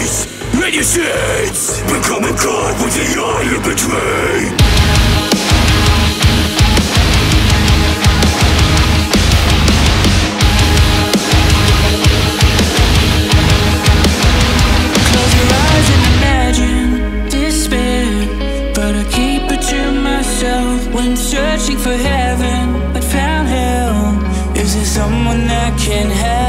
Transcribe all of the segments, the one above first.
face And your shades Become a god with the eye you betray When searching for heaven, I found hell. Is there someone that can help?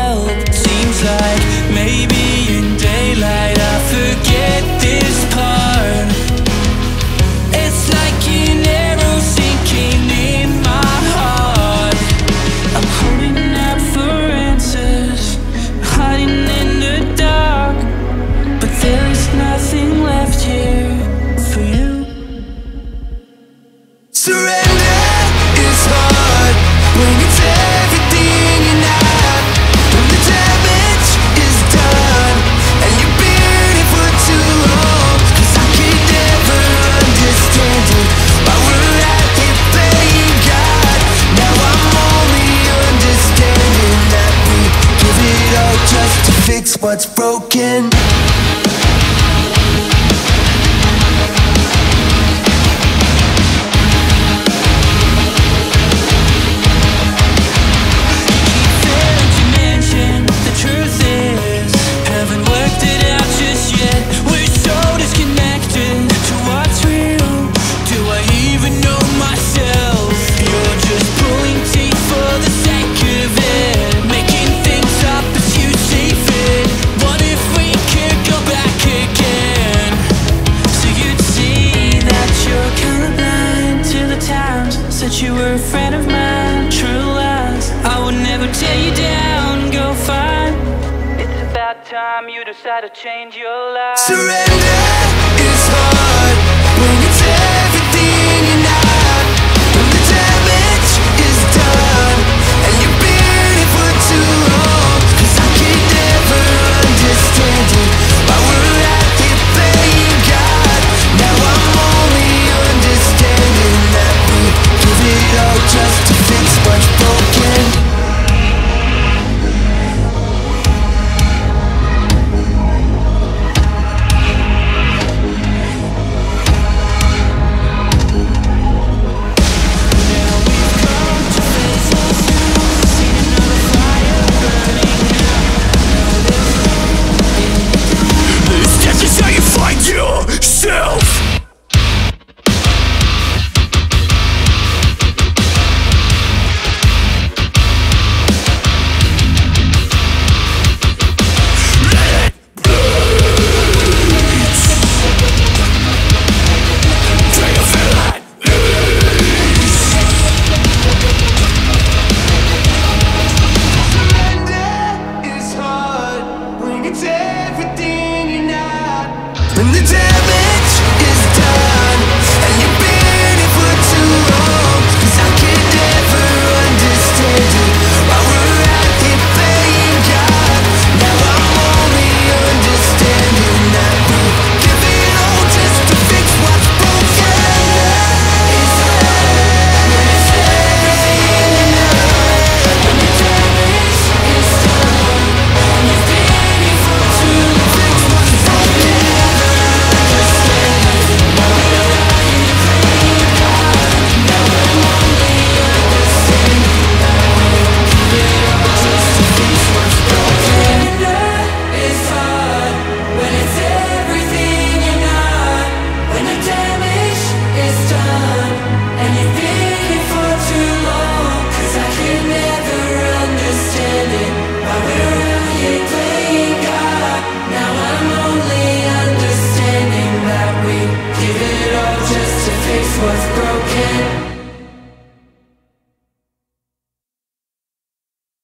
what's broken. you're a friend of mine True lies, I would never tear you down Go find It's about time you decide to change your life. Surrender.